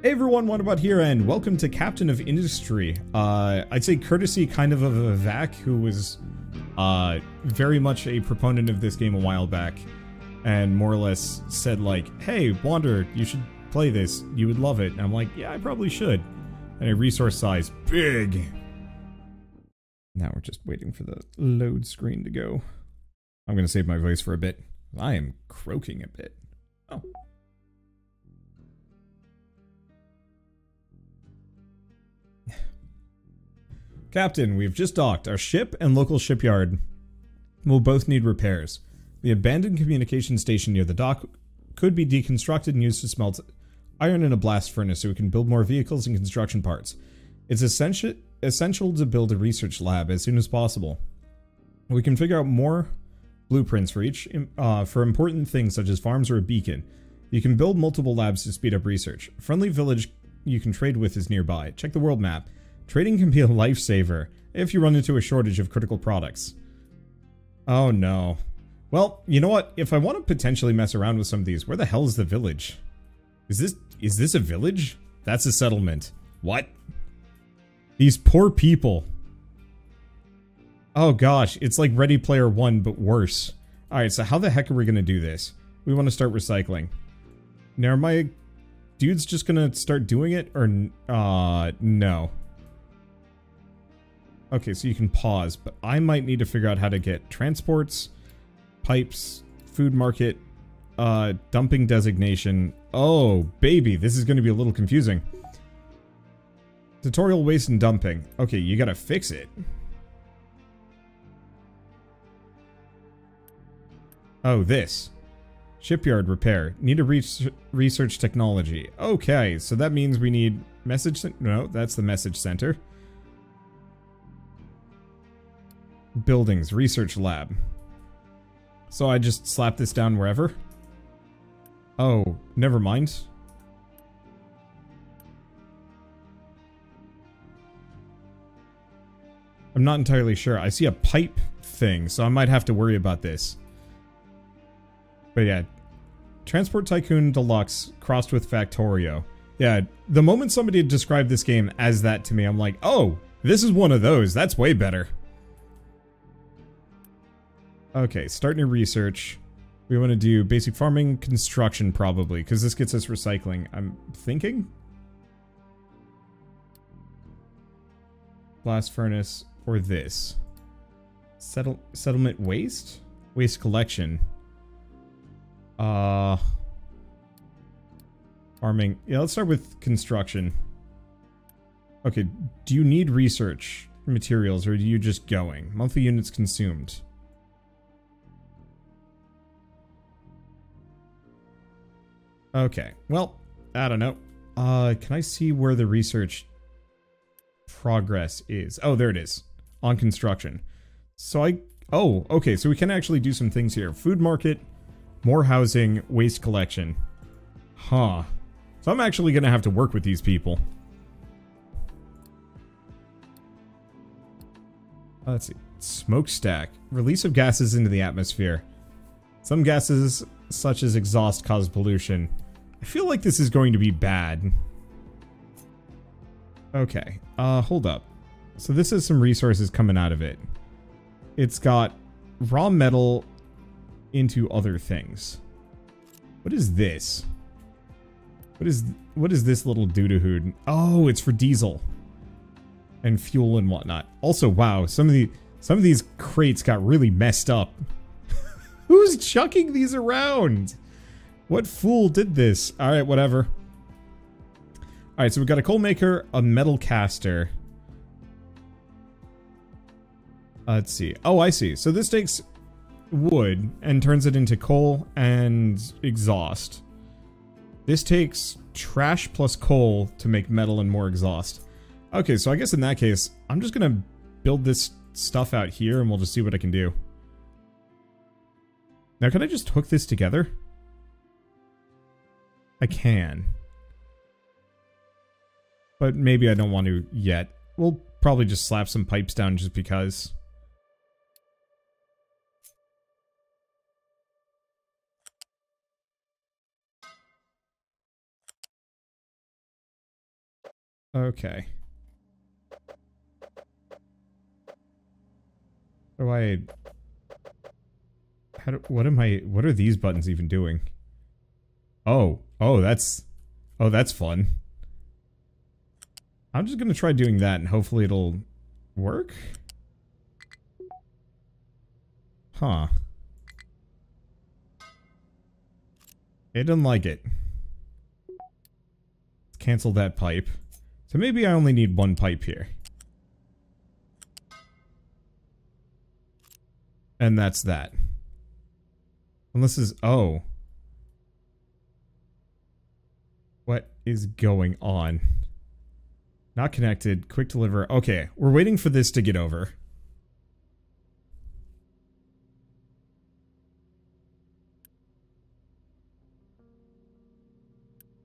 Hey everyone, about here and welcome to Captain of Industry. Uh, I'd say courtesy kind of of Vac, who was uh, very much a proponent of this game a while back, and more or less said like, hey, Wander, you should play this, you would love it. And I'm like, yeah, I probably should. And a resource size, big. Now we're just waiting for the load screen to go. I'm gonna save my voice for a bit. I am croaking a bit. Oh. Captain, we've just docked. Our ship and local shipyard We'll both need repairs. The abandoned communication station near the dock could be deconstructed and used to smelt iron in a blast furnace so we can build more vehicles and construction parts. It's essential essential to build a research lab as soon as possible. We can figure out more blueprints for each uh, for important things such as farms or a beacon. You can build multiple labs to speed up research. Friendly village you can trade with is nearby. Check the world map. Trading can be a lifesaver if you run into a shortage of critical products. Oh no. Well, you know what? If I want to potentially mess around with some of these, where the hell is the village? Is this is this a village? That's a settlement. What? These poor people. Oh gosh, it's like Ready Player One, but worse. Alright, so how the heck are we gonna do this? We want to start recycling. Now, are my dudes just gonna start doing it, or, uh, no? Okay, so you can pause, but I might need to figure out how to get transports, pipes, food market, uh, dumping designation. Oh, baby, this is going to be a little confusing. Tutorial waste and dumping. Okay, you gotta fix it. Oh, this. Shipyard repair. Need a research technology. Okay, so that means we need message... No, that's the message center. Buildings, research lab. So I just slap this down wherever? Oh, never mind. I'm not entirely sure. I see a pipe thing, so I might have to worry about this. But yeah, Transport Tycoon Deluxe crossed with Factorio. Yeah, the moment somebody described this game as that to me, I'm like, oh, this is one of those. That's way better. Okay, start new research. We want to do basic farming, construction probably, because this gets us recycling. I'm thinking? Blast furnace or this. Settle settlement waste? Waste collection. Uh farming. Yeah, let's start with construction. Okay, do you need research materials or are you just going? Monthly units consumed. Okay, well, I don't know. Uh, can I see where the research progress is? Oh, there it is. On construction. So I... Oh, okay, so we can actually do some things here. Food market, more housing, waste collection. Huh. So I'm actually going to have to work with these people. Let's see. Smokestack. Release of gases into the atmosphere. Some gases, such as exhaust, cause pollution. I feel like this is going to be bad. Okay, uh, hold up. So this is some resources coming out of it. It's got raw metal into other things. What is this? What is what is this little doo-doo-hood? Oh, it's for diesel and fuel and whatnot. Also, wow, some of the some of these crates got really messed up. Who's chucking these around? What fool did this? Alright, whatever. Alright, so we've got a coal maker, a metal caster. Uh, let's see. Oh, I see. So this takes wood and turns it into coal and exhaust. This takes trash plus coal to make metal and more exhaust. Okay, so I guess in that case, I'm just gonna build this stuff out here and we'll just see what I can do. Now, can I just hook this together? I can. But maybe I don't want to yet. We'll probably just slap some pipes down just because. Okay. Do I... How do, what am I... What are these buttons even doing? Oh. Oh, that's... Oh, that's fun. I'm just gonna try doing that and hopefully it'll work? Huh. It didn't like it. Cancel that pipe. So maybe I only need one pipe here. And that's that. And this is... Oh. What is going on? Not connected. Quick deliver. Okay, we're waiting for this to get over.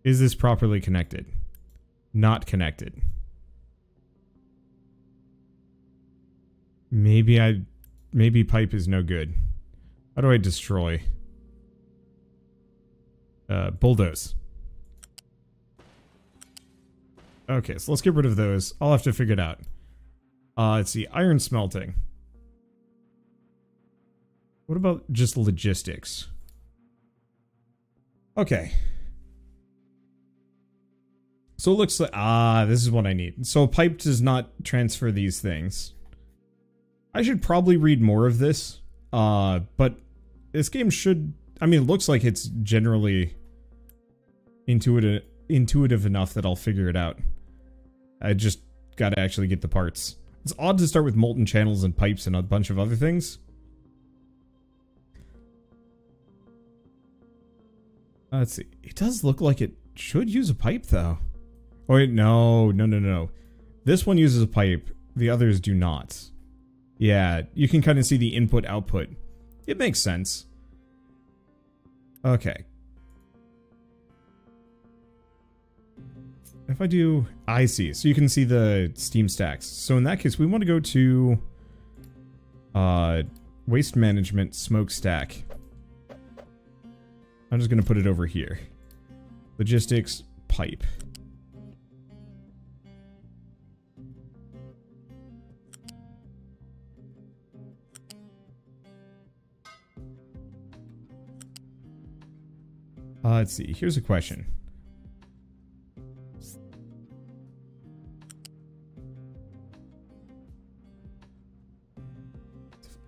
Is this properly connected? Not connected. Maybe I... Maybe pipe is no good. How do I destroy? Uh, bulldoze. Okay, so let's get rid of those. I'll have to figure it out. Uh, let's see. Iron smelting. What about just logistics? Okay. So it looks like, ah, this is what I need. So pipe does not transfer these things. I should probably read more of this, uh, but this game should, I mean, it looks like it's generally intuitive, intuitive enough that I'll figure it out. I just gotta actually get the parts. It's odd to start with molten channels and pipes and a bunch of other things. Uh, let's see. It does look like it should use a pipe, though. Oh, wait, no, no, no, no. This one uses a pipe. The others do not. Yeah, you can kind of see the input output. It makes sense. Okay. If I do... I see. So you can see the Steam stacks. So in that case, we want to go to... Uh, waste management smokestack. I'm just going to put it over here. Logistics pipe. Uh, let's see. Here's a question.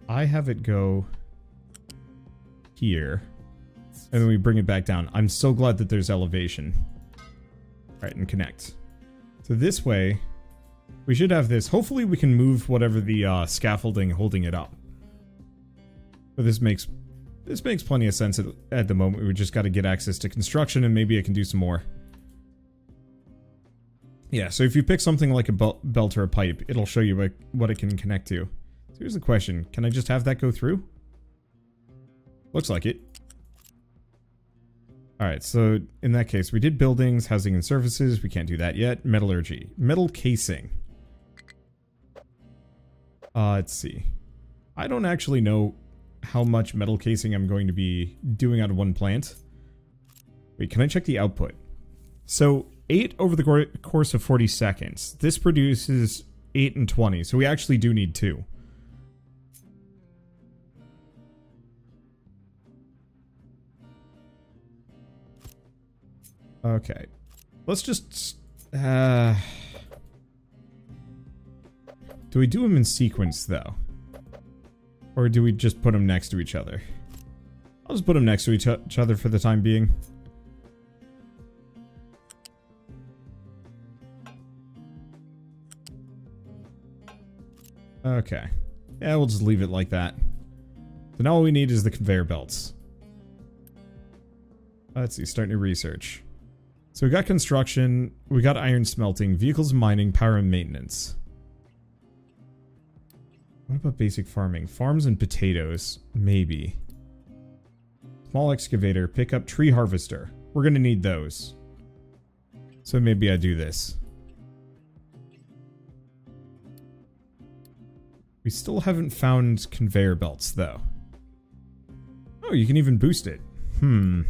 I have it go here, and then we bring it back down. I'm so glad that there's elevation. All right, and connect. So this way, we should have this. Hopefully we can move whatever the uh, scaffolding holding it up. But this makes this makes plenty of sense at, at the moment. We just got to get access to construction and maybe I can do some more. Yeah, so if you pick something like a belt or a pipe, it'll show you what, it can connect to. So here's the question. Can I just have that go through? Looks like it. Alright, so in that case, we did buildings, housing and services. We can't do that yet. Metallurgy. Metal casing. Uh, let's see. I don't actually know how much metal casing I'm going to be doing out of one plant. Wait, can I check the output? So 8 over the course of 40 seconds. This produces 8 and 20, so we actually do need 2. Okay. Let's just... Uh, do we do them in sequence, though? Or do we just put them next to each other? I'll just put them next to each, each other for the time being. Okay. Yeah, we'll just leave it like that. So now all we need is the conveyor belts. Let's see, start new research. So we got construction, we got iron smelting, vehicles mining, power and maintenance. What about basic farming? Farms and potatoes. Maybe. Small excavator. Pick up tree harvester. We're going to need those. So maybe I do this. We still haven't found conveyor belts, though. Oh, you can even boost it. Hmm.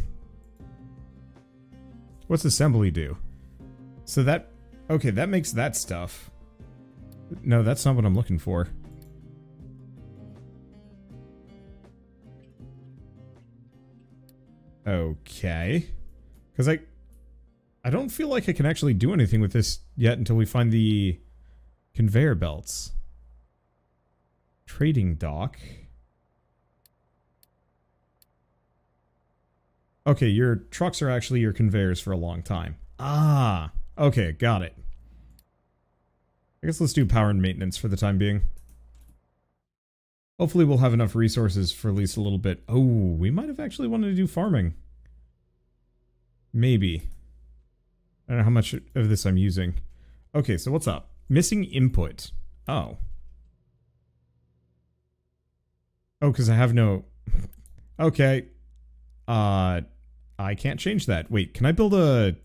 What's assembly do? So that Okay, that makes that stuff. No, that's not what I'm looking for. Okay. Because I... I don't feel like I can actually do anything with this yet until we find the conveyor belts. Trading dock. Okay, your trucks are actually your conveyors for a long time. Ah, okay, got it. I guess let's do power and maintenance for the time being. Hopefully we'll have enough resources for at least a little bit. Oh, we might have actually wanted to do farming. Maybe. I don't know how much of this I'm using. Okay, so what's up? Missing input. Oh. Oh, because I have no... okay. Uh, I can't change that. Wait, can I build a...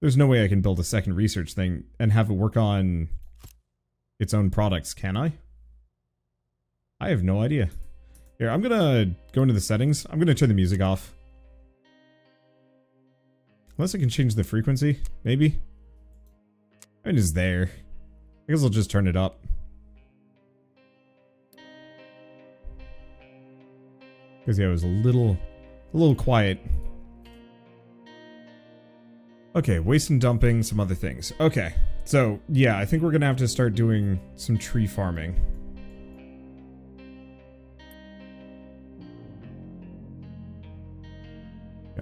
There's no way I can build a second research thing and have it work on its own products, can I? I have no idea. Here, I'm gonna go into the settings. I'm gonna turn the music off. Unless I can change the frequency, maybe. I mean, it's there. I guess I'll just turn it up. Because yeah, it was a little, a little quiet. Okay, waste and dumping, some other things. Okay, so yeah, I think we're gonna have to start doing some tree farming.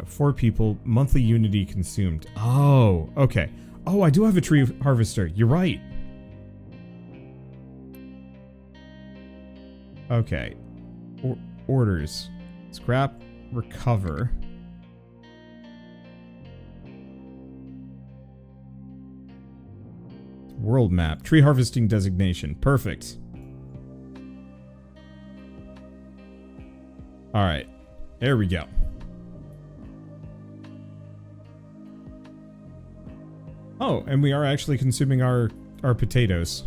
Four people, monthly unity consumed. Oh, okay. Oh, I do have a tree harvester. You're right. Okay. Or orders. Scrap, recover. World map. Tree harvesting designation. Perfect. Alright. There we go. Oh, and we are actually consuming our, our potatoes.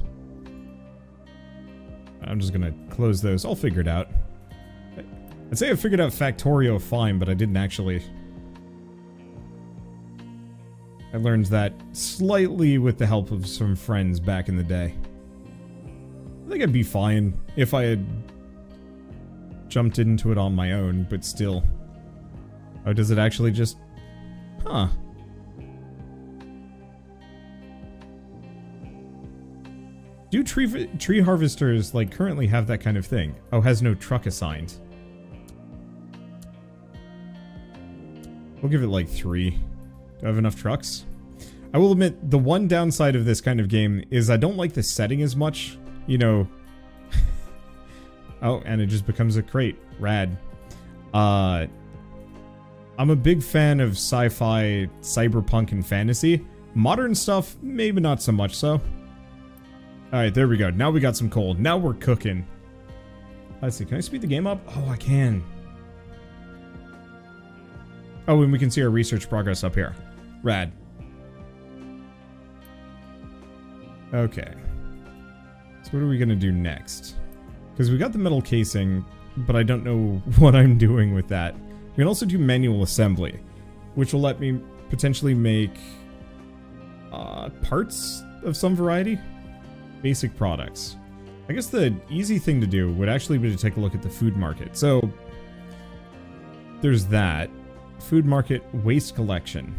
I'm just gonna close those. I'll figure it out. I'd say I figured out Factorio fine, but I didn't actually. I learned that slightly with the help of some friends back in the day. I think I'd be fine if I had jumped into it on my own, but still. Oh, does it actually just... Huh. Do tree tree harvesters like currently have that kind of thing? Oh, has no truck assigned. We'll give it like three. Do I have enough trucks? I will admit, the one downside of this kind of game is I don't like the setting as much. You know... oh, and it just becomes a crate. Rad. Uh... I'm a big fan of sci-fi, cyberpunk, and fantasy. Modern stuff, maybe not so much so. Alright, there we go. Now we got some coal. Now we're cooking. Let's see, can I speed the game up? Oh, I can. Oh, and we can see our research progress up here. Rad. Okay. So what are we going to do next? Because we got the metal casing, but I don't know what I'm doing with that. We can also do manual assembly, which will let me potentially make uh, parts of some variety basic products. I guess the easy thing to do would actually be to take a look at the food market. So there's that. Food market waste collection.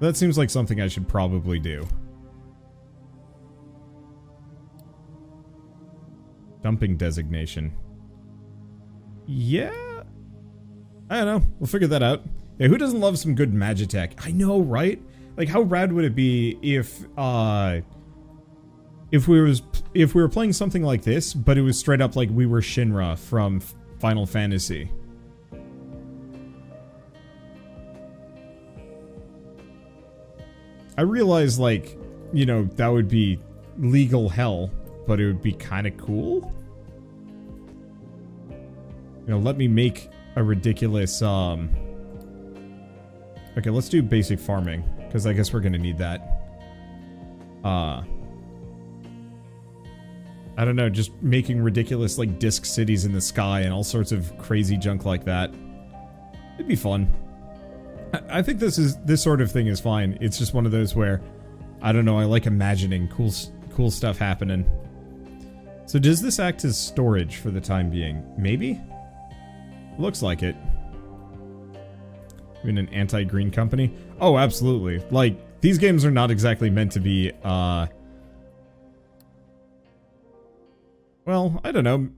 That seems like something I should probably do. Dumping designation. Yeah? I don't know. We'll figure that out. Yeah, who doesn't love some good Magitech? I know, right? Like, how rad would it be if, uh... If we was if we were playing something like this, but it was straight up like we were Shinra from Final Fantasy. I realize, like, you know, that would be legal hell, but it would be kind of cool. You know, let me make a ridiculous, um... Okay, let's do basic farming. Because I guess we're going to need that. Uh... I don't know, just making ridiculous, like, disc cities in the sky and all sorts of crazy junk like that. It'd be fun. I, I think this is this sort of thing is fine. It's just one of those where I don't know. I like imagining cool cool stuff happening. So does this act as storage for the time being? Maybe. Looks like it. In an anti-green company? Oh, absolutely. Like these games are not exactly meant to be. uh... Well, I don't know.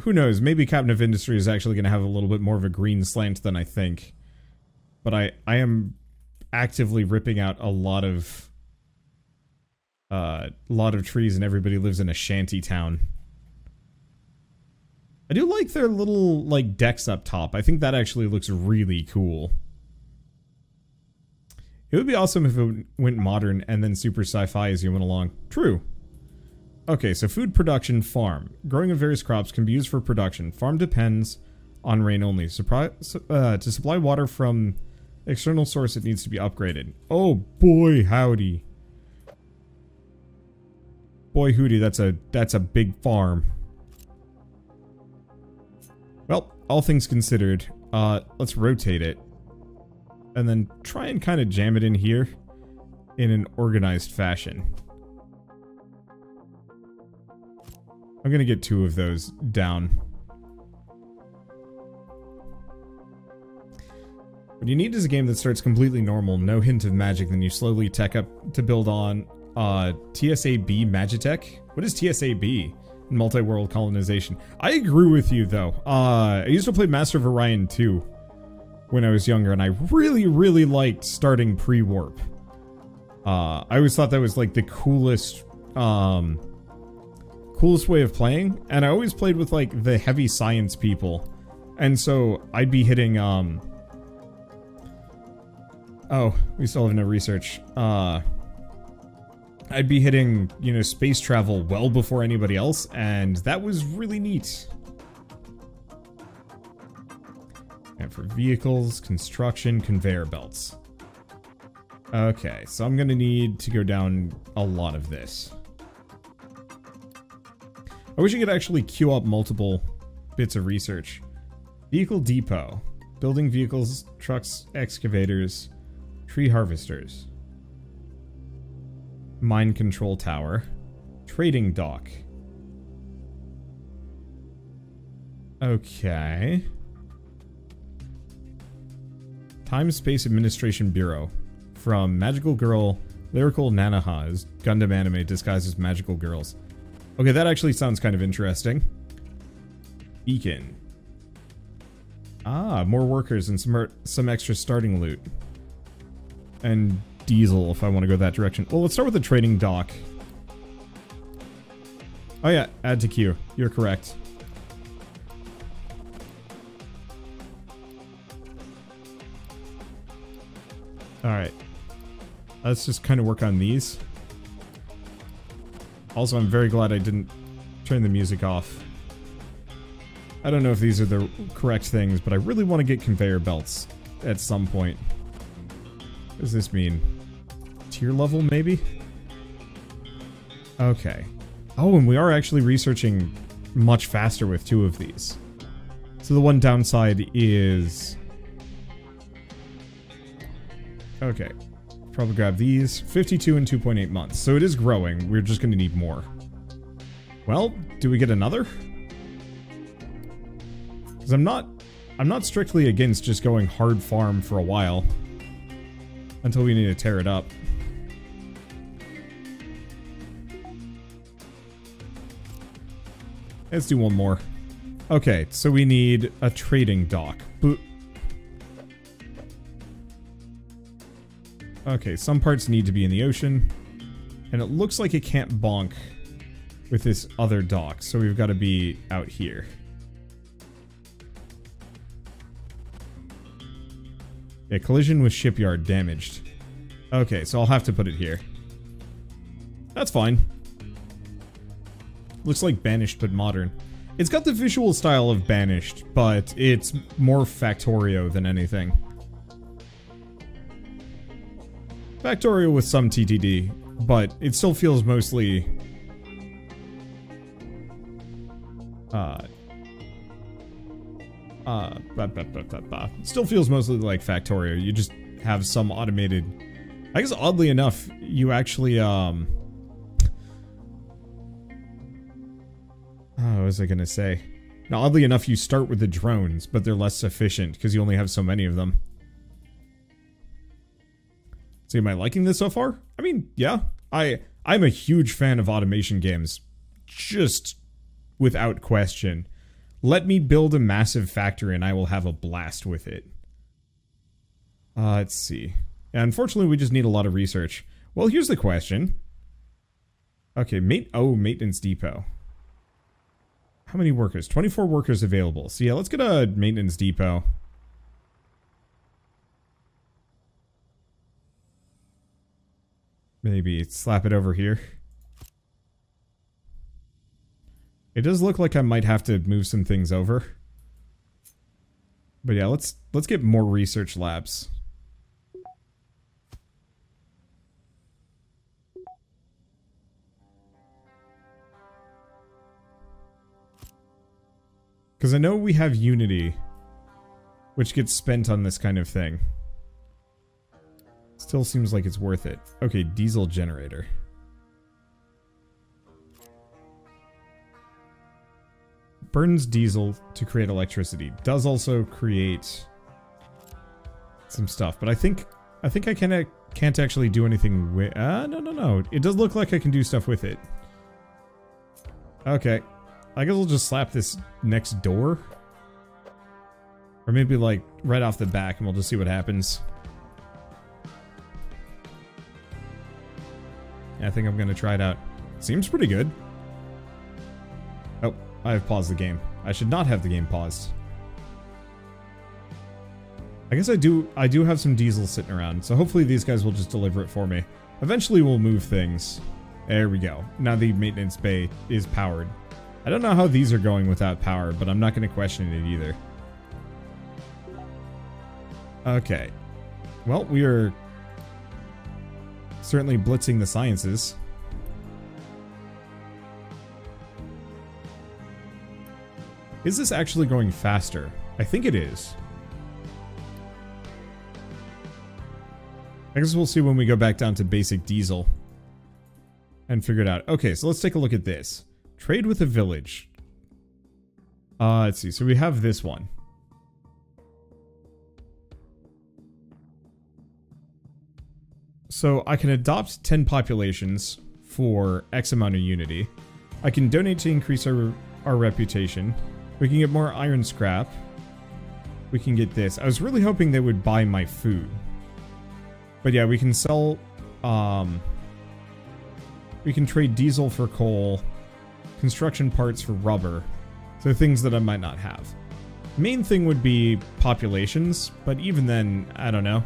Who knows? Maybe Captain of Industry is actually going to have a little bit more of a green slant than I think. But I, I am actively ripping out a lot of a uh, lot of trees and everybody lives in a shanty town. I do like their little like decks up top. I think that actually looks really cool. It would be awesome if it went modern and then super sci-fi as you went along. True. Okay, so food production farm. Growing of various crops can be used for production. Farm depends on rain only. Surprise, uh, to supply water from external source, it needs to be upgraded. Oh boy, howdy. Boy hootie, that's a that's a big farm. Well, all things considered, uh, let's rotate it. And then try and kind of jam it in here in an organized fashion. I'm gonna get two of those down. What you need is a game that starts completely normal, no hint of magic, then you slowly tech up to build on uh, TSAB Magitech. What is TSAB? Multi-world colonization. I agree with you though. Uh, I used to play Master of Orion 2 when I was younger, and I really, really liked starting pre-warp. Uh, I always thought that was like the coolest, um, coolest way of playing, and I always played with like the heavy science people, and so I'd be hitting, um, oh, we still have no research. Uh, I'd be hitting, you know, space travel well before anybody else, and that was really neat. And for vehicles, construction, conveyor belts. Okay, so I'm gonna need to go down a lot of this. I wish I could actually queue up multiple bits of research. Vehicle depot. Building vehicles, trucks, excavators, tree harvesters. Mine control tower. Trading dock. Okay. Time Space Administration Bureau. From Magical Girl, Lyrical Nanoha's, Gundam anime disguised as Magical Girls. Okay, that actually sounds kind of interesting. Beacon. Ah, more workers and some, er, some extra starting loot. And diesel if I want to go that direction. Well, let's start with the trading dock. Oh yeah, add to queue. You're correct. Alright. Let's just kind of work on these. Also, I'm very glad I didn't turn the music off. I don't know if these are the correct things, but I really want to get conveyor belts at some point. What does this mean? Tier level, maybe? Okay. Oh, and we are actually researching much faster with two of these. So the one downside is... Okay. Probably grab these. 52 and 2.8 months. So it is growing. We're just going to need more. Well, do we get another? Because I'm not... I'm not strictly against just going hard farm for a while. Until we need to tear it up. Let's do one more. Okay, so we need a trading dock. Okay, some parts need to be in the ocean. And it looks like it can't bonk with this other dock, so we've got to be out here. Yeah, collision with shipyard damaged. Okay, so I'll have to put it here. That's fine. Looks like Banished but modern. It's got the visual style of Banished, but it's more Factorio than anything. Factorio with some TTD, but it still feels mostly... Uh... Uh, bah, bah, bah, still feels mostly like Factorio. You just have some automated... I guess oddly enough, you actually, um... Oh, what was I gonna say? Now, oddly enough, you start with the drones, but they're less efficient because you only have so many of them. So am I liking this so far? I mean, yeah. I I'm a huge fan of automation games. Just without question. Let me build a massive factory and I will have a blast with it. Uh, let's see. Unfortunately, we just need a lot of research. Well, here's the question. Okay, mate. Oh, maintenance depot. How many workers? 24 workers available. So yeah, let's get a maintenance depot. Maybe slap it over here. It does look like I might have to move some things over. But yeah, let's let's get more research labs. Because I know we have Unity, which gets spent on this kind of thing. Still seems like it's worth it. Okay, diesel generator. Burns diesel to create electricity. Does also create some stuff, but I think I think I can can't actually do anything with. Uh, no, no, no. It does look like I can do stuff with it. Okay, I guess we'll just slap this next door, or maybe like right off the back, and we'll just see what happens. I think I'm gonna try it out. Seems pretty good. Oh, I have paused the game. I should not have the game paused. I guess I do I do have some diesel sitting around, so hopefully these guys will just deliver it for me. Eventually we'll move things. There we go. Now the maintenance bay is powered. I don't know how these are going without power, but I'm not going to question it either. Okay. Well, we are certainly blitzing the sciences. Is this actually going faster? I think it is. I guess we'll see when we go back down to basic diesel. And figure it out. Okay, so let's take a look at this. Trade with a village. Uh, let's see. So we have this one. So I can adopt 10 populations for X amount of unity. I can donate to increase our, our reputation. We can get more iron scrap. We can get this. I was really hoping they would buy my food. But yeah, we can sell... Um, we can trade diesel for coal, construction parts for rubber. So things that I might not have. Main thing would be populations, but even then, I don't know.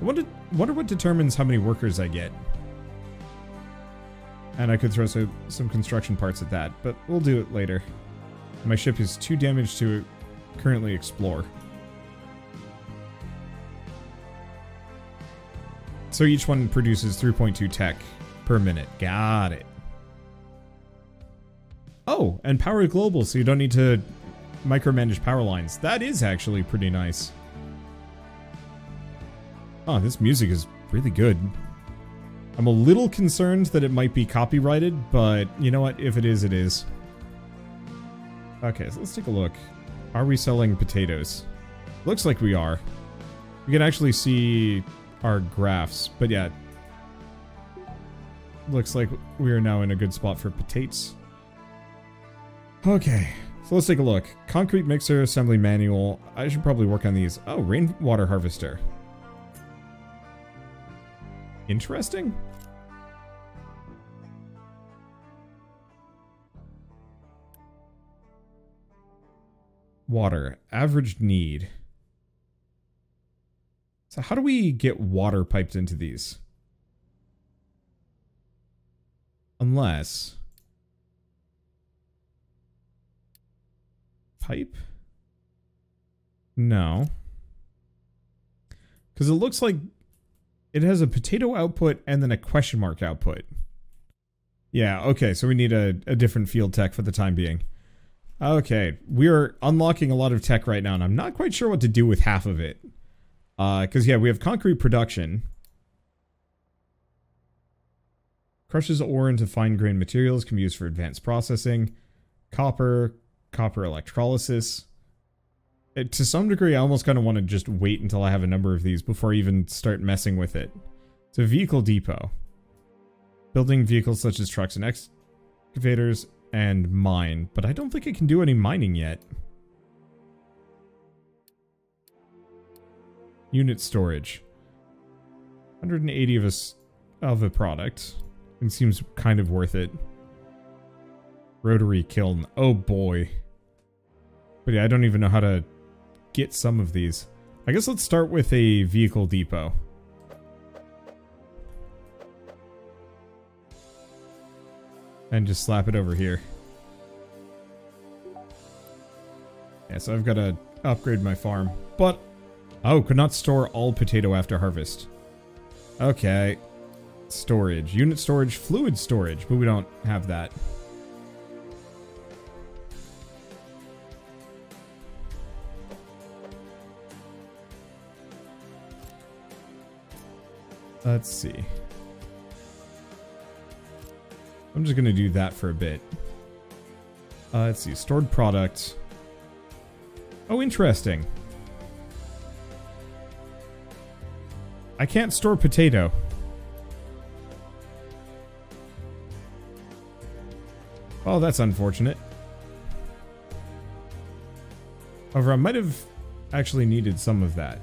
What did, wonder what determines how many workers I get. And I could throw so, some construction parts at that, but we'll do it later. My ship is too damaged to currently explore. So each one produces 3.2 tech per minute. Got it. Oh, and power global, so you don't need to micromanage power lines. That is actually pretty nice. Oh, this music is really good. I'm a little concerned that it might be copyrighted, but you know what? If it is, it is. Okay, so let's take a look. Are we selling potatoes? Looks like we are. We can actually see our graphs, but yeah. Looks like we are now in a good spot for potatoes. Okay, so let's take a look. Concrete mixer, assembly manual. I should probably work on these. Oh, rainwater harvester. Interesting? Water. Average need. So how do we get water piped into these? Unless... Pipe? No. Because it looks like it has a potato output and then a question mark output. Yeah, okay, so we need a, a different field tech for the time being. Okay, we are unlocking a lot of tech right now, and I'm not quite sure what to do with half of it. Because, uh, yeah, we have concrete production. Crushes ore into fine-grained materials, can be used for advanced processing. Copper, copper electrolysis. It, to some degree, I almost kind of want to just wait until I have a number of these before I even start messing with it. It's a vehicle depot. Building vehicles such as trucks and excavators and mine, but I don't think it can do any mining yet. Unit storage. 180 of a, of a product. It seems kind of worth it. Rotary kiln. Oh boy. But yeah, I don't even know how to get some of these. I guess let's start with a vehicle depot. And just slap it over here. Yeah, so I've got to upgrade my farm. But, oh, could not store all potato after harvest. Okay. Storage. Unit storage, fluid storage, but we don't have that. Let's see. I'm just going to do that for a bit. Uh, let's see. Stored product. Oh, interesting. I can't store potato. Oh, that's unfortunate. However, I might have actually needed some of that.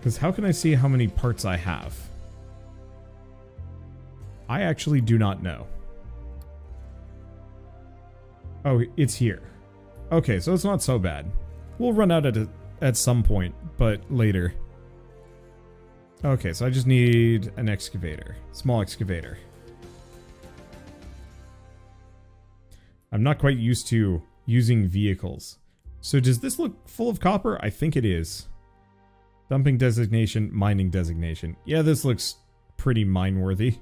Because how can I see how many parts I have? I actually do not know. Oh, it's here. Okay, so it's not so bad. We'll run out at, a, at some point, but later. Okay, so I just need an excavator. Small excavator. I'm not quite used to using vehicles. So does this look full of copper? I think it is. Dumping designation, mining designation. Yeah, this looks pretty mine-worthy.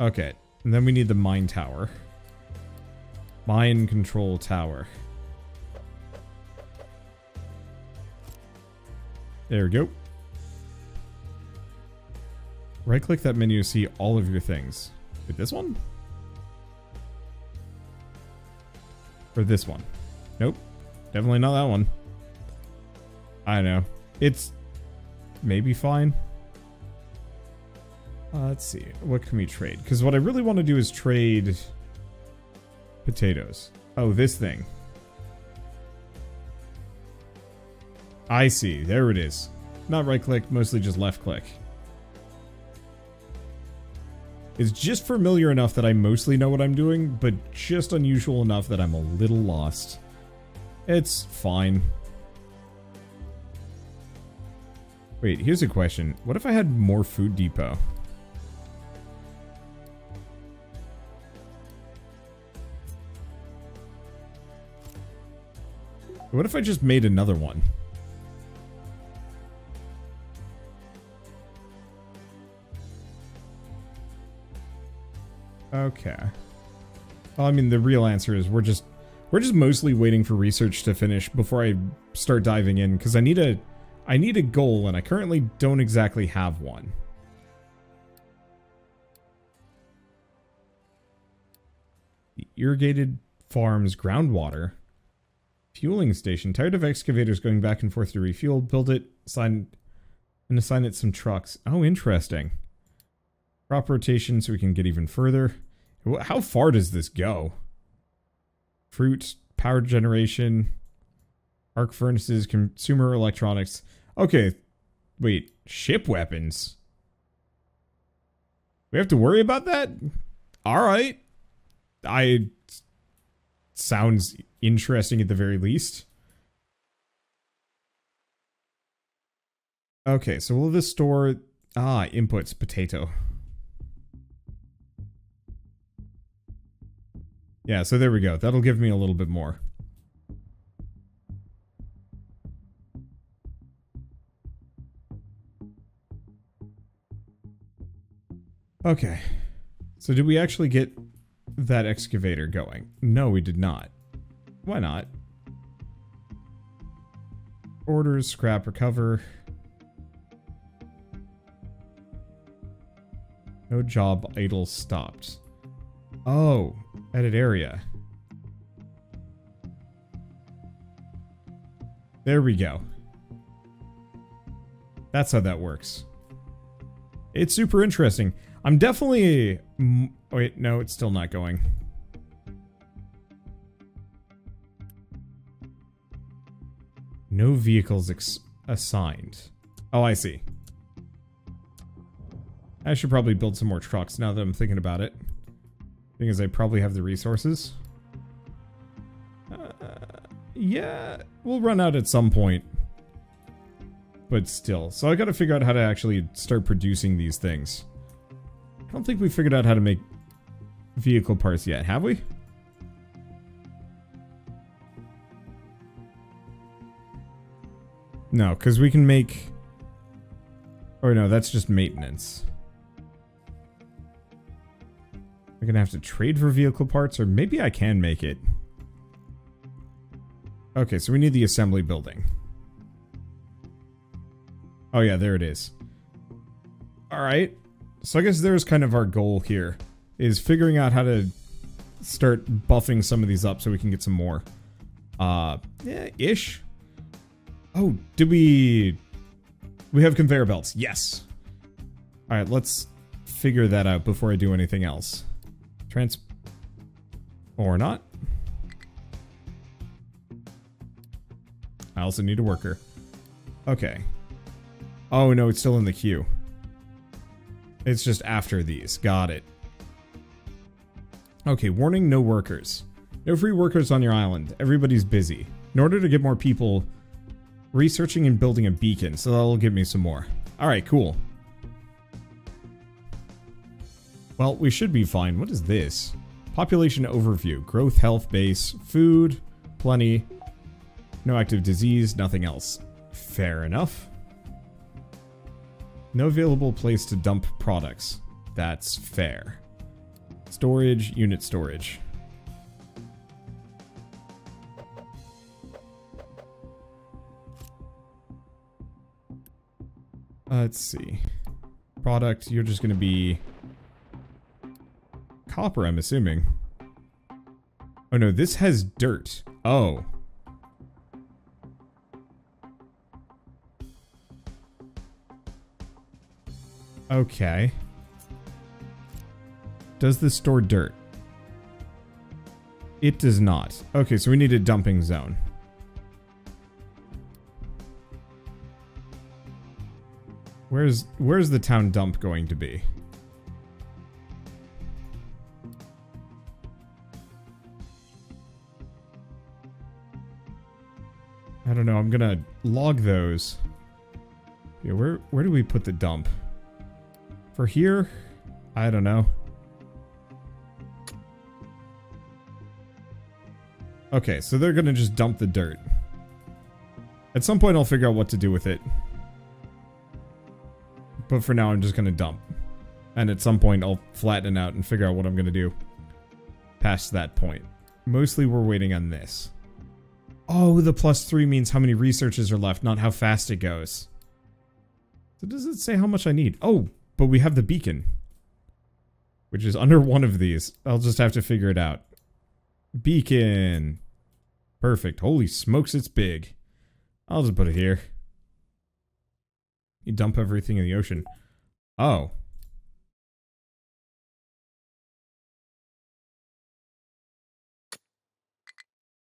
Okay, and then we need the mine tower. Mine control tower. There we go. Right click that menu to see all of your things. With this one? Or this one? Nope. Definitely not that one. I know. It's maybe fine. Uh, let's see. What can we trade? Because what I really want to do is trade potatoes. Oh, this thing. I see. There it is. Not right click, mostly just left click. It's just familiar enough that I mostly know what I'm doing, but just unusual enough that I'm a little lost. It's fine. Wait, here's a question. What if I had more food depot? What if I just made another one? Okay. Well, I mean, the real answer is we're just we're just mostly waiting for research to finish before I start diving in because I need a I need a goal and I currently don't exactly have one. The irrigated farms groundwater. Fueling station. Tired of excavators going back and forth to refuel. Build it, assign, and assign it some trucks. Oh, interesting. Crop rotation so we can get even further. How far does this go? Fruit, power generation, arc furnaces, consumer electronics. Okay, wait, ship weapons? We have to worry about that? Alright. I... Sounds interesting at the very least. Okay, so will this store... Ah, inputs, potato. Yeah, so there we go. That'll give me a little bit more. Okay. So did we actually get that excavator going? No, we did not. why not? Orders, scrap, recover. No job idle stopped. Oh, edit area. There we go. That's how that works. It's super interesting. I'm definitely... Wait, no, it's still not going. No vehicles assigned. Oh, I see. I should probably build some more trucks now that I'm thinking about it. Is, I probably have the resources. Uh, yeah, we'll run out at some point. But still. So I gotta figure out how to actually start producing these things. I don't think we figured out how to make vehicle parts yet, have we? No, because we can make... Or no, that's just maintenance. I'm gonna have to trade for vehicle parts, or maybe I can make it. Okay, so we need the assembly building. Oh yeah, there it is. Alright. So I guess there's kind of our goal here. Is figuring out how to start buffing some of these up so we can get some more. Uh, yeah, ish. Oh, did we... We have conveyor belts. Yes. Alright, let's figure that out before I do anything else. Trans... Or not. I also need a worker. Okay. Oh, no, it's still in the queue. It's just after these. Got it. Okay, warning, no workers. No free workers on your island. Everybody's busy. In order to get more people, researching and building a beacon, so that'll give me some more. Alright, cool. Well, we should be fine. What is this? Population overview. Growth, health, base, food, plenty. No active disease, nothing else. Fair enough. No available place to dump products. That's fair. Storage, unit storage. Uh, let's see. Product, you're just going to be copper, I'm assuming. Oh no, this has dirt. Oh. Okay. Does this store dirt? It does not. Okay, so we need a dumping zone. Where's where's the town dump going to be? I don't know. I'm gonna log those. Yeah, where where do we put the dump? For here? I don't know. Okay, so they're gonna just dump the dirt. At some point I'll figure out what to do with it. But for now I'm just gonna dump. And at some point I'll flatten it out and figure out what I'm gonna do. Past that point. Mostly we're waiting on this. Oh, the plus three means how many researches are left, not how fast it goes. So does it say how much I need? Oh, but we have the beacon. Which is under one of these. I'll just have to figure it out. Beacon. Perfect. Holy smokes, it's big. I'll just put it here. You dump everything in the ocean. Oh.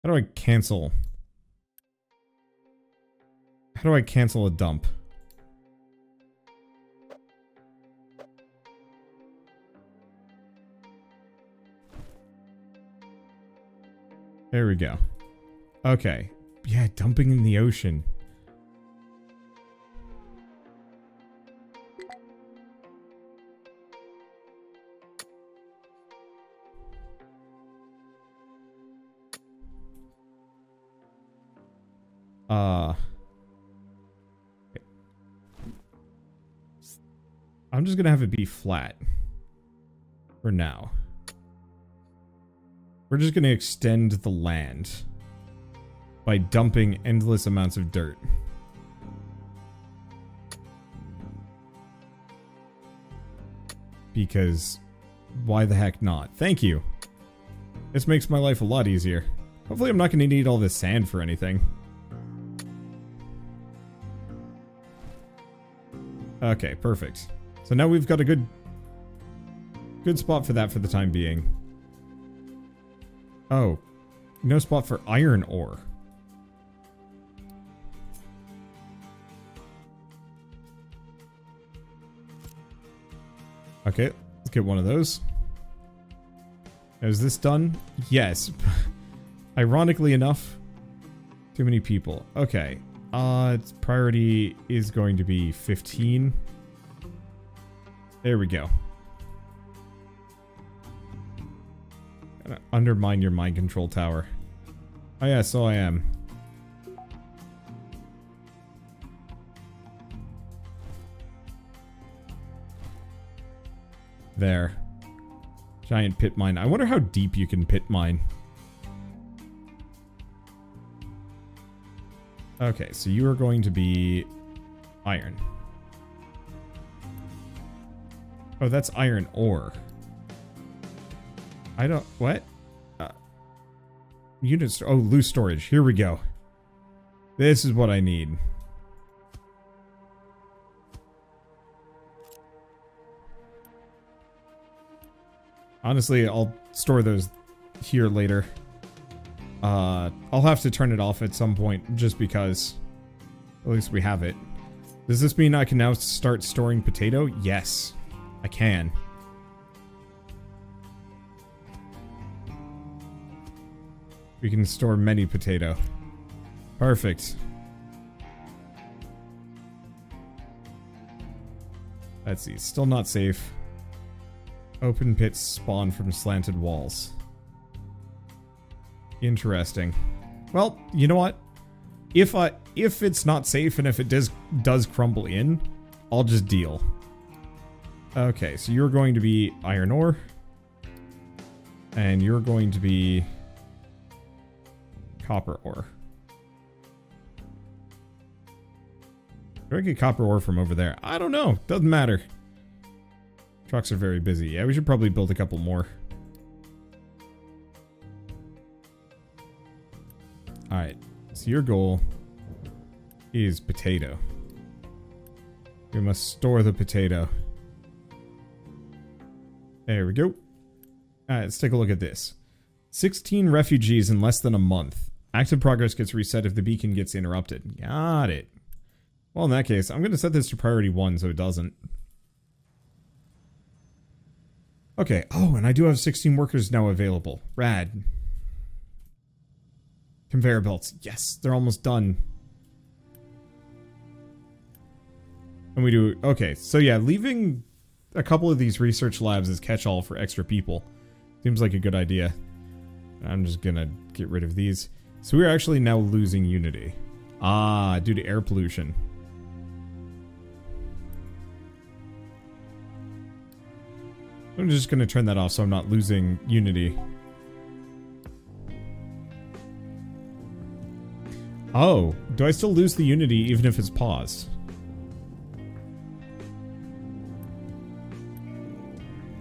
How do I cancel? How do I cancel a dump? There we go. Okay. Yeah, dumping in the ocean. Uh... I'm just gonna have it be flat. For now. We're just going to extend the land. by dumping endless amounts of dirt. Because why the heck not? Thank you. This makes my life a lot easier. Hopefully I'm not going to need all this sand for anything. Okay, perfect. So now we've got a good good spot for that for the time being. Oh, no spot for iron ore. Okay, let's get one of those. Is this done? Yes. Ironically enough, too many people. Okay. Uh, priority is going to be 15. There we go. Gonna undermine your mind control tower. Oh yeah, so I am. There. Giant pit mine. I wonder how deep you can pit mine. Okay, so you are going to be iron. Oh, that's iron ore. I don't... What? Uh, unit... Oh, loose storage. Here we go. This is what I need. Honestly, I'll store those here later. Uh, I'll have to turn it off at some point, just because. At least we have it. Does this mean I can now start storing potato? Yes, I can. We can store many potato. Perfect. Let's see, still not safe. Open pits spawn from slanted walls. Interesting. Well, you know what? If I if it's not safe and if it does does crumble in, I'll just deal. Okay, so you're going to be iron ore. And you're going to be copper ore. Do I get copper ore from over there? I don't know. Doesn't matter. Trucks are very busy. Yeah, we should probably build a couple more. Alright, so your goal is potato. We must store the potato. There we go. Alright, let's take a look at this. 16 refugees in less than a month. Active progress gets reset if the beacon gets interrupted. Got it. Well, in that case, I'm going to set this to priority 1 so it doesn't. Okay. Oh, and I do have 16 workers now available. Rad. Conveyor belts. Yes, they're almost done. And we do... Okay, so yeah, leaving a couple of these research labs as catch-all for extra people seems like a good idea. I'm just gonna get rid of these. So we're actually now losing Unity. Ah, due to air pollution. I'm just to turn that off so I'm not losing Unity. Oh, do I still lose the Unity even if it's paused?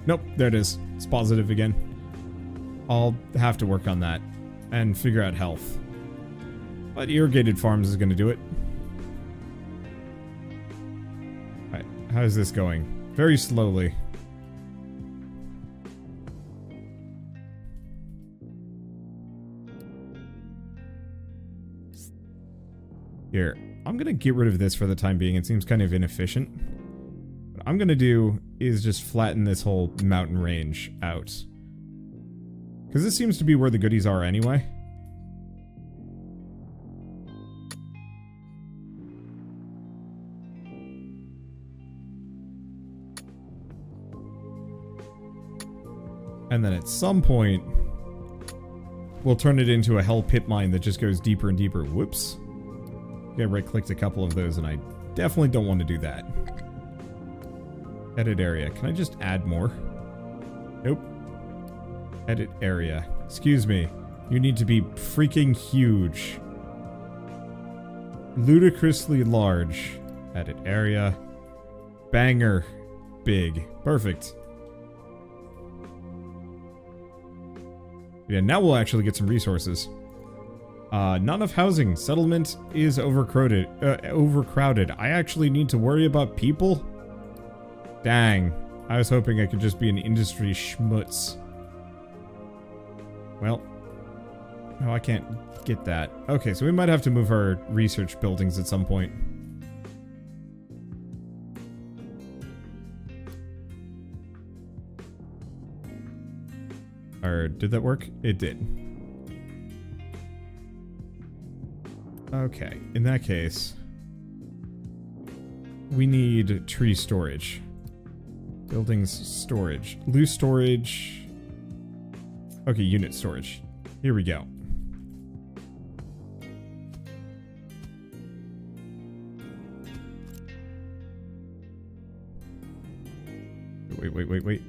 Nope, there it is. It's positive again. I'll have to work on that and figure out health. But irrigated farms is going to do it. Alright, how's this going? Very slowly. Here, I'm going to get rid of this for the time being. It seems kind of inefficient. I'm to do is just flatten this whole mountain range out. Because this seems to be where the goodies are anyway. And then at some point, we'll turn it into a hell pit mine that just goes deeper and deeper. Whoops. I right-clicked a couple of those, and I definitely don't want to do that. Edit area. Can I just add more? Nope. Edit area. Excuse me. You need to be freaking huge. Ludicrously large. Edit area. Banger. Big. Perfect. Yeah, now we'll actually get some resources. Uh, not enough housing. Settlement is overcrowded. Uh, overcrowded. I actually need to worry about people? Dang. I was hoping I could just be an industry schmutz. Well. No, I can't get that. Okay, so we might have to move our research buildings at some point. Or did that work? It did. Okay, in that case, we need tree storage. Buildings storage. Loose storage. Okay, unit storage. Here we go. Wait, wait, wait, wait.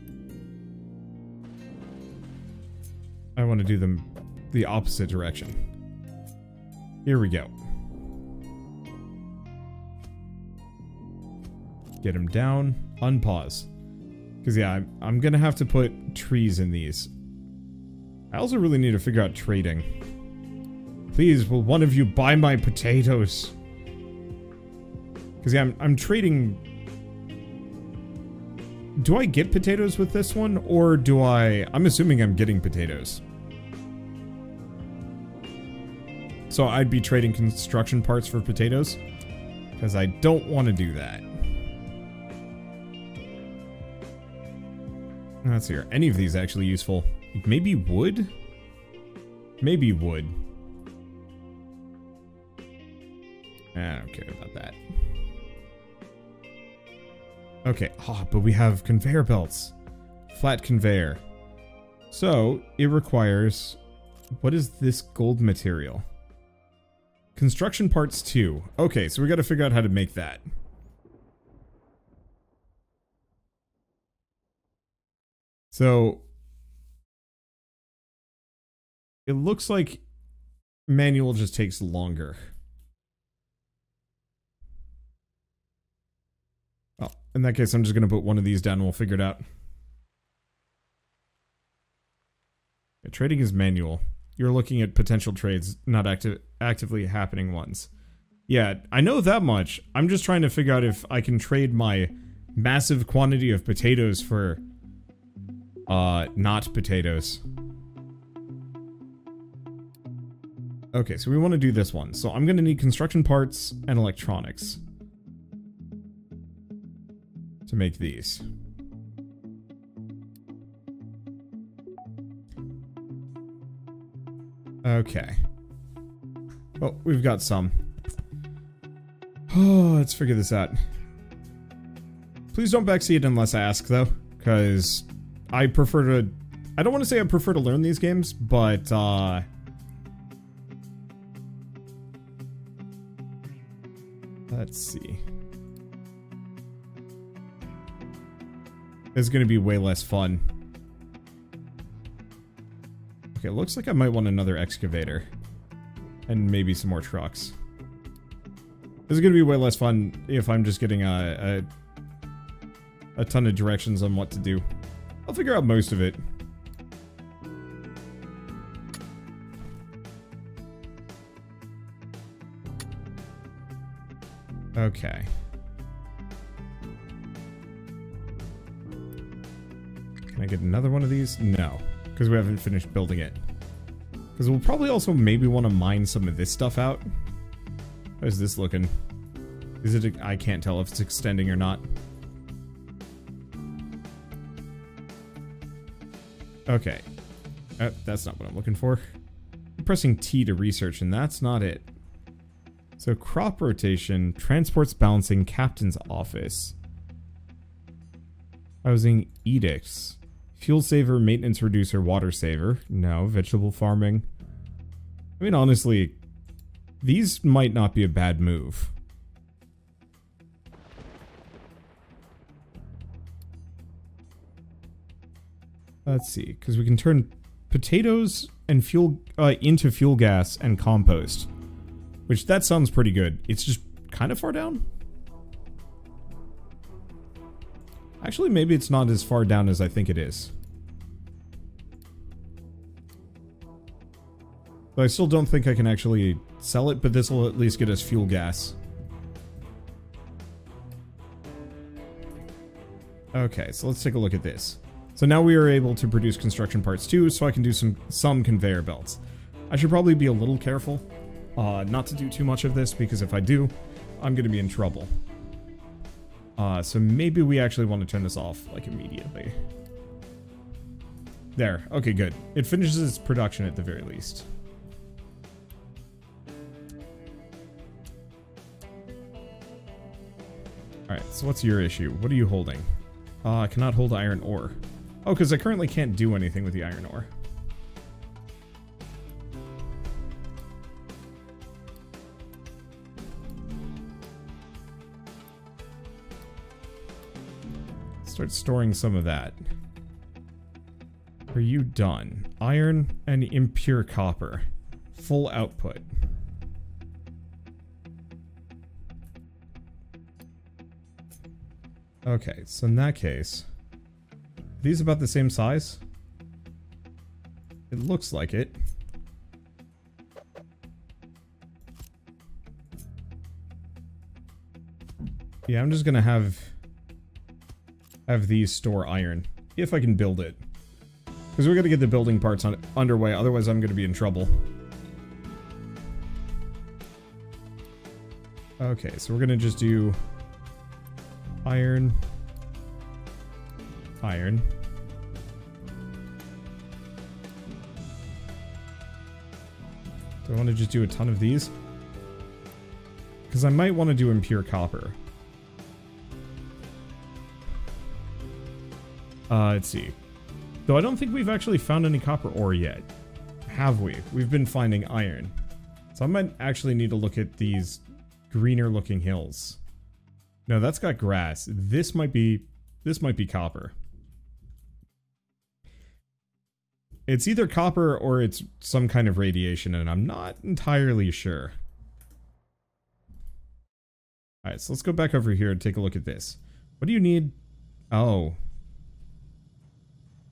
I want to do them the opposite direction. Here we go. Get him down. Unpause. Because, yeah, I'm, I'm going to have to put trees in these. I also really need to figure out trading. Please, will one of you buy my potatoes? Because, yeah, I'm, I'm trading... Do I get potatoes with this one? Or do I... I'm assuming I'm getting potatoes. So I'd be trading construction parts for potatoes. Because I don't want to do that. Let's see. Are any of these actually useful? Maybe wood? Maybe wood. I don't care about that. Okay, oh, but we have conveyor belts. Flat conveyor. So, it requires... What is this gold material? Construction parts 2. Okay, so we gotta figure out how to make that. So... It looks like manual just takes longer. Well, in that case, I'm just gonna put one of these down and we'll figure it out. Yeah, trading is manual you're looking at potential trades, not active, actively happening ones. Yeah, I know that much. I'm just trying to figure out if I can trade my massive quantity of potatoes for, uh, not potatoes. Okay, so we want to do this one. So I'm going to need construction parts and electronics to make these. Okay. Well, we've got some. Oh, let's figure this out. Please don't backseat unless I ask, though, because I prefer to... I don't want to say I prefer to learn these games, but, uh... Let's see. It's going to be way less fun Okay, looks like I might want another excavator. And maybe some more trucks. This is going to be way less fun if I'm just getting a, a, a ton of directions on what to do. I'll figure out most of it. Okay. Can I get another one of these? No because we haven't finished building it. Because we'll probably also maybe want to mine some of this stuff out. How's this looking? Is it? I can't tell if it's extending or not. Okay. Uh, that's not what I'm looking for. I'm pressing T to research, and that's not it. So crop rotation, transports balancing, captain's office. Housing edicts. Fuel saver, maintenance reducer, water saver. No, vegetable farming. I mean, honestly, these might not be a bad move. Let's see, because we can turn potatoes and fuel uh, into fuel gas and compost, Which, that sounds pretty good. It's just kind of far down. Actually, maybe it's not as far down as I think it is. But I still don't think I can actually sell it, but this will at least get us fuel gas. Okay, so let's take a look at this. So now we are able to produce construction parts too, so I can do some, some conveyor belts. I should probably be a little careful uh, not to do too much of this, because if I do, I'm going to be in trouble. Uh, so maybe we actually want to turn this off, like, immediately. There. Okay, good. It finishes its production at the very least. Alright, so what's your issue? What are you holding? Uh, I cannot hold iron ore. Oh, because I currently can't do anything with the iron ore. Start storing some of that. Are you done? Iron and impure copper. Full output. Okay, so in that case... These about the same size? It looks like it. Yeah, I'm just gonna have have these store iron if I can build it, because we're gonna get the building parts on underway. Otherwise, I'm gonna be in trouble. Okay, so we're gonna just do iron, iron. Do I want to just do a ton of these? Because I might want to do impure copper. Uh, let's see. Though I don't think we've actually found any copper ore yet. Have we? We've been finding iron. So I might actually need to look at these greener looking hills. No, that's got grass. This might be this might be copper. It's either copper or it's some kind of radiation, and I'm not entirely sure. Alright, so let's go back over here and take a look at this. What do you need? Oh.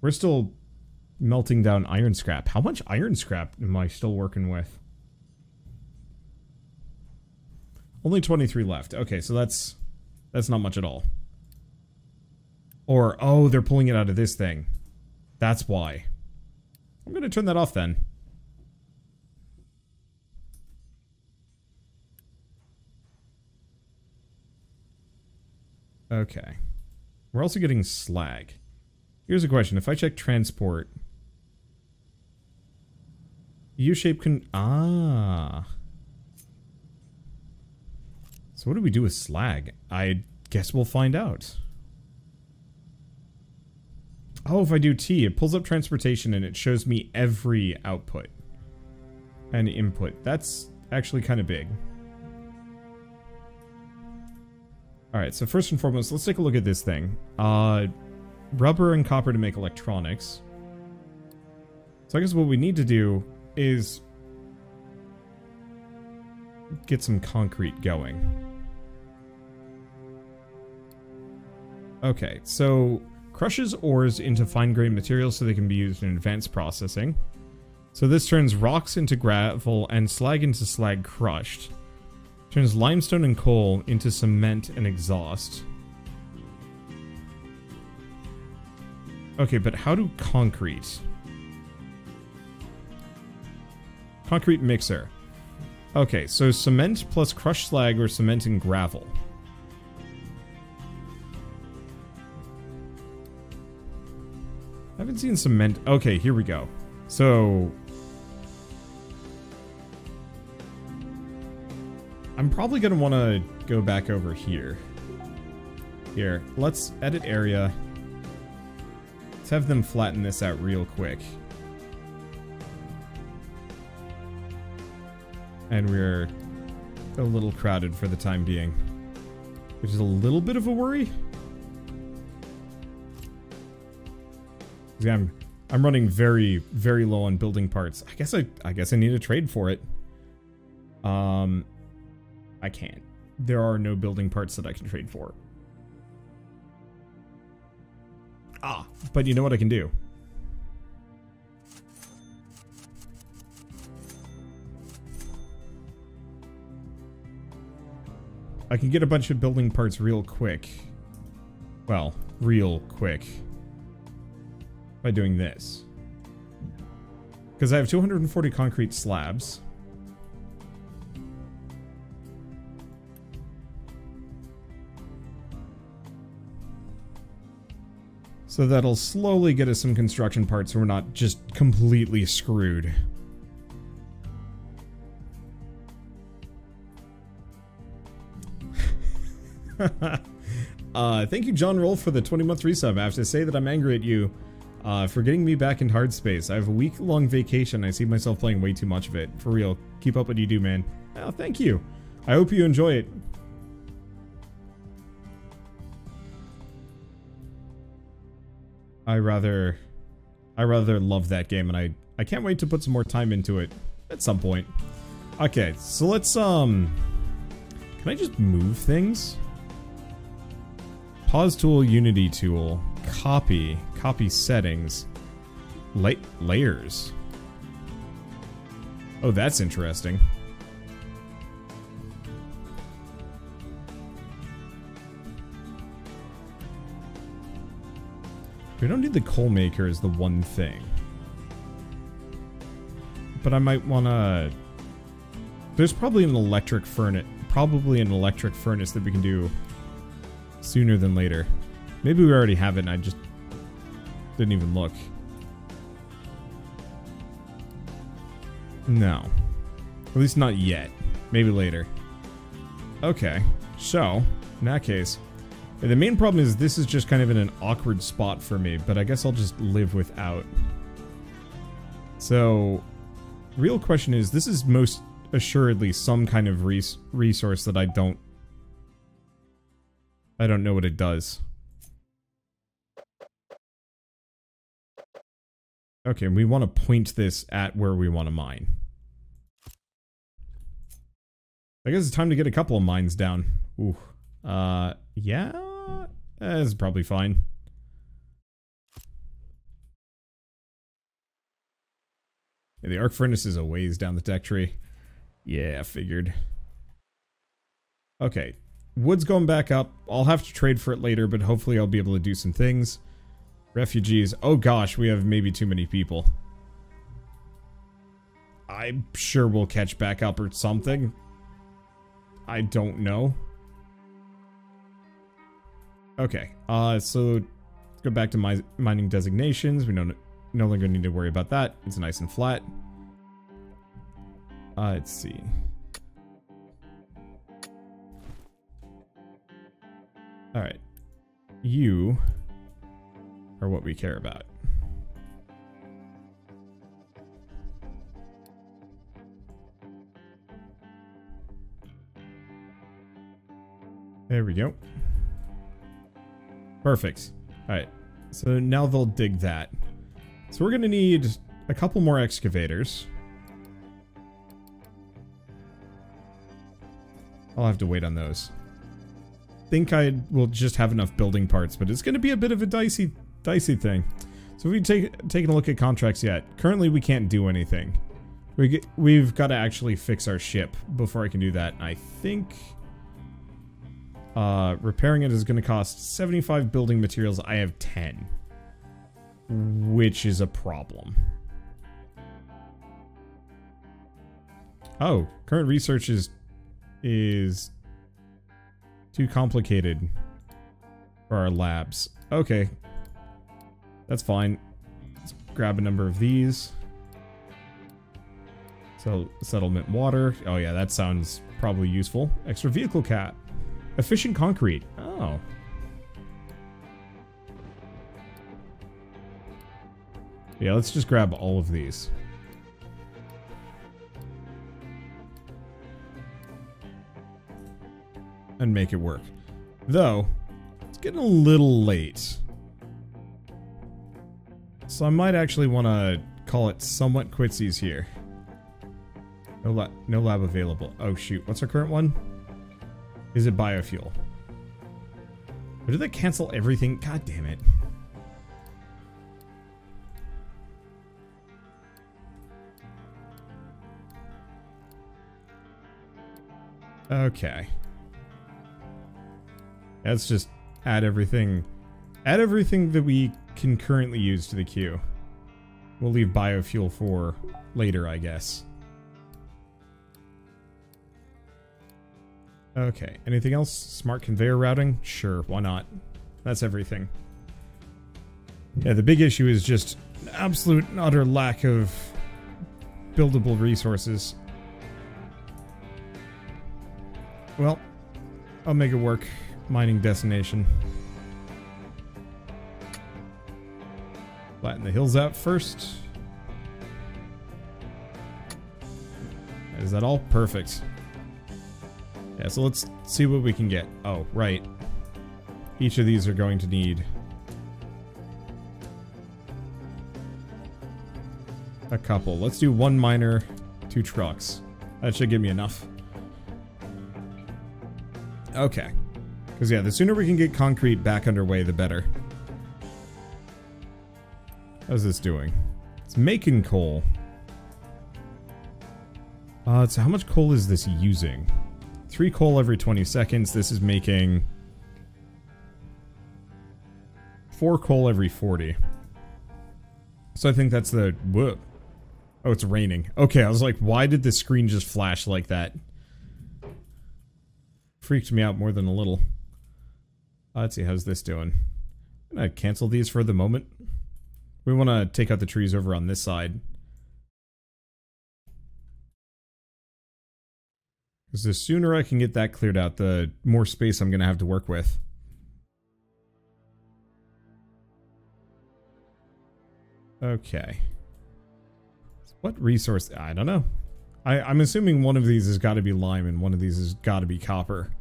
We're still melting down iron scrap. How much iron scrap am I still working with? Only 23 left. Okay, so that's that's not much at all. Or, oh, they're pulling it out of this thing. That's why. I'm going to turn that off then. Okay. We're also getting slag. Here's a question. If I check transport... U-shape can... Ah... So what do we do with slag? I guess we'll find out. Oh, if I do T, it pulls up transportation and it shows me every output and input. That's actually kind of big. Alright, so first and foremost, let's take a look at this thing. Uh, rubber and copper to make electronics. So I guess what we need to do is get some concrete going. Okay, so crushes ores into fine-grained materials so they can be used in advanced processing. So this turns rocks into gravel and slag into slag crushed. Turns limestone and coal into cement and exhaust. Okay, but how do concrete? Concrete mixer. Okay, so cement plus crushed slag or cement and gravel. Haven't seen cement. Okay, here we go. So... I'm probably going to want to go back over here. Here, let's edit area. Let's have them flatten this out real quick. And we're a little crowded for the time being. Which is a little bit of a worry. I'm I'm running very very low on building parts. I guess I I guess I need a trade for it. Um, I can't. There are no building parts that I can trade for. Ah, but you know what I can do? I can get a bunch of building parts real quick. Well, real quick. By doing this. Because I have 240 concrete slabs. So that'll slowly get us some construction parts so we're not just completely screwed. uh, thank you, John Roll, for the 20 month resub. I have to say that I'm angry at you uh, for getting me back in Hardspace. I have a week long vacation. I see myself playing way too much of it. For real. Keep up what you do, man. Oh, thank you. I hope you enjoy it. I rather I rather love that game and I I can't wait to put some more time into it at some point. Okay, so let's um can I just move things? Pause tool, unity tool, copy, copy settings, La layers. Oh, that's interesting. We don't need the coal maker as the one thing. But I might want to... There's probably an electric furnace. Probably an electric furnace that we can do sooner than later. Maybe we already have it and I just didn't even look. No. At least not yet. Maybe later. Okay. So, in that case, the main problem is this is just kind of in an awkward spot for me, but I guess I'll just live without. So, real question is, this is most assuredly some kind of res resource that I don't... I don't know what it does. Okay, we want to point this at where we want to mine. I guess it's time to get a couple of mines down. Ooh. Uh, yeah? That's probably fine. Yeah, the arc furnace is a ways down the tech tree. Yeah, figured. Okay. Wood's going back up. I'll have to trade for it later, but hopefully I'll be able to do some things. Refugees. Oh gosh, we have maybe too many people. I'm sure we'll catch back up or something. I don't know. Okay, uh, so let's go back to my mining designations. We don't no longer need to worry about that. It's nice and flat. Uh, let's see. All right. You are what we care about. There we go. Perfect. Alright. So now they'll dig that. So we're going to need a couple more excavators. I'll have to wait on those. think I will just have enough building parts, but it's going to be a bit of a dicey, dicey thing. So we take taken a look at contracts yet. Currently, we can't do anything. We get, we've got to actually fix our ship before I can do that. I think uh, repairing it is going to cost 75 building materials. I have 10. Which is a problem. Oh, current research is is too complicated for our labs. Okay. That's fine. Let's grab a number of these. So, settlement water. Oh yeah, that sounds probably useful. Extra vehicle cap. Efficient concrete. Oh. Yeah, let's just grab all of these. And make it work. Though, it's getting a little late. So I might actually want to call it somewhat quitsies here. No, la no lab available. Oh shoot, what's our current one? Is it biofuel? Or did they cancel everything? God damn it. Okay. Let's just add everything. Add everything that we can currently use to the queue. We'll leave biofuel for later, I guess. Okay, anything else? Smart conveyor routing? Sure, why not? That's everything. Yeah, the big issue is just absolute and utter lack of buildable resources. Well, I'll make it work. Mining destination. Flatten the hills out first. Is that all? Perfect. Yeah, so let's see what we can get. Oh, right. Each of these are going to need a couple. Let's do one miner, two trucks. That should give me enough. Okay. Because, yeah, the sooner we can get concrete back underway, the better. How's this doing? It's making coal. Uh, so how much coal is this using? Three coal every 20 seconds. This is making... Four coal every 40. So I think that's the... Whoa. Oh, it's raining. Okay, I was like, why did the screen just flash like that? Freaked me out more than a little. Uh, let's see, how's this doing? I'm gonna cancel these for the moment. We want to take out the trees over on this side. Because the sooner I can get that cleared out, the more space I'm going to have to work with. Okay. What resource? I don't know. I, I'm assuming one of these has got to be lime and one of these has got to be copper.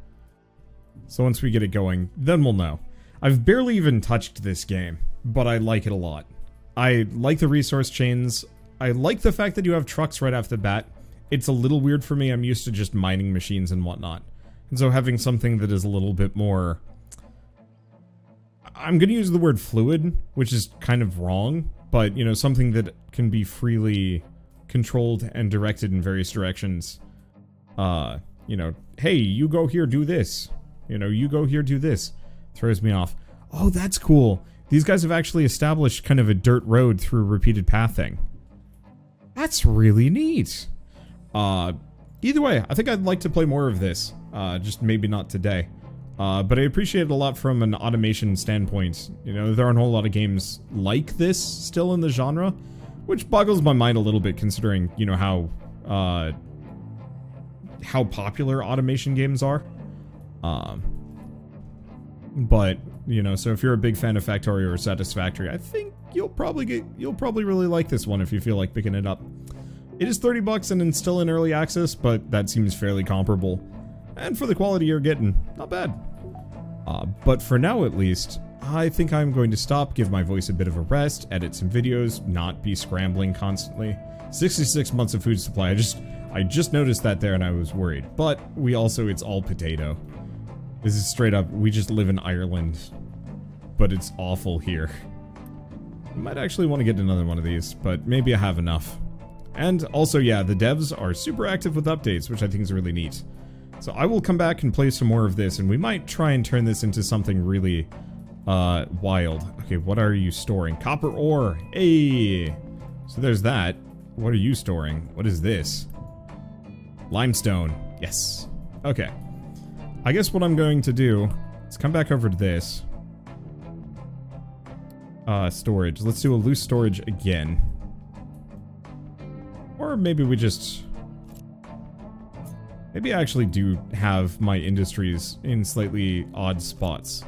So once we get it going, then we'll know. I've barely even touched this game, but I like it a lot. I like the resource chains. I like the fact that you have trucks right off the bat. It's a little weird for me. I'm used to just mining machines and whatnot. And so having something that is a little bit more... I'm going to use the word fluid, which is kind of wrong, but, you know, something that can be freely controlled and directed in various directions. Uh, you know, hey, you go here, do this. You know, you go here, do this. Throws me off. Oh, that's cool. These guys have actually established kind of a dirt road through repeated pathing. That's really neat. Uh, either way, I think I'd like to play more of this. Uh, just maybe not today. Uh, but I appreciate it a lot from an automation standpoint. You know, there aren't a whole lot of games like this still in the genre, which boggles my mind a little bit considering, you know, how, uh, how popular automation games are. Um, but, you know, so if you're a big fan of Factorio or Satisfactory, I think you'll probably get, you'll probably really like this one if you feel like picking it up. It is 30 bucks and it's still in early access, but that seems fairly comparable. And for the quality you're getting, not bad. Uh, but for now at least, I think I'm going to stop, give my voice a bit of a rest, edit some videos, not be scrambling constantly. 66 months of food supply, I just, I just noticed that there and I was worried. But we also, it's all potato. This is straight up, we just live in Ireland, but it's awful here. I might actually want to get another one of these, but maybe I have enough. And also, yeah, the devs are super active with updates, which I think is really neat. So I will come back and play some more of this, and we might try and turn this into something really uh, wild. Okay, what are you storing? Copper ore! Hey! So there's that. What are you storing? What is this? Limestone. Yes. Okay. I guess what I'm going to do is come back over to this. Uh, storage. Let's do a loose storage again. Or maybe we just... Maybe I actually do have my industries in slightly odd spots.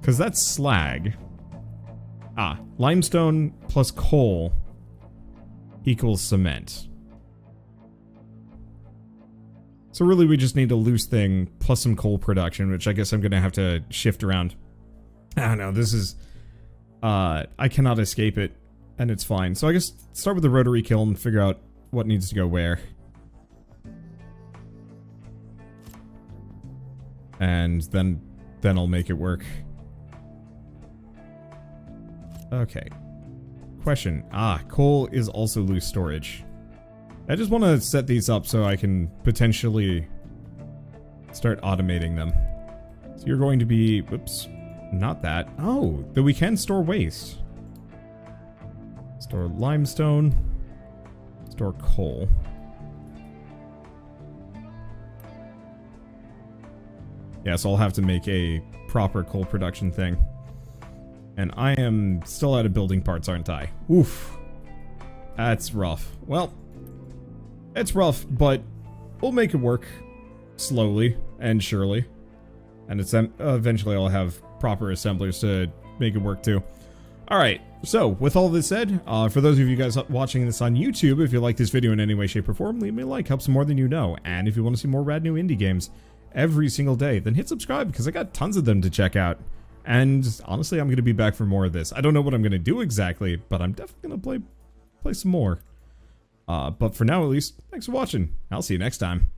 Because that's slag. Ah, limestone plus coal equals cement. So really we just need a loose thing plus some coal production, which I guess I'm going to have to shift around. I don't know, this is... Uh, I cannot escape it. and it's fine. So I guess start with the rotary kiln and figure out what needs to go where. And then, then I'll make it work. Okay. Question. Ah, coal is also loose storage. I just want to set these up so I can potentially start automating them. So you're going to be... Whoops. Not that. Oh, that we can store waste. Store limestone. Store coal. Yeah, so I'll have to make a proper coal production thing. And I am still out of building parts, aren't I? Oof. That's rough. Well, it's rough, but we'll make it work slowly and surely. And it's eventually I'll have proper assemblers to make it work too. Alright, so with all this said, uh, for those of you guys watching this on YouTube, if you like this video in any way, shape, or form, leave me a like, helps more than you know. And if you want to see more rad new indie games every single day, then hit subscribe because I got tons of them to check out. And honestly, I'm going to be back for more of this. I don't know what I'm going to do exactly, but I'm definitely going to play play some more. Uh, but for now, at least, thanks for watching. I'll see you next time.